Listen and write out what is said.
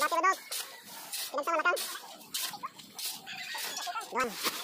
bati ba dog? Pinagtama na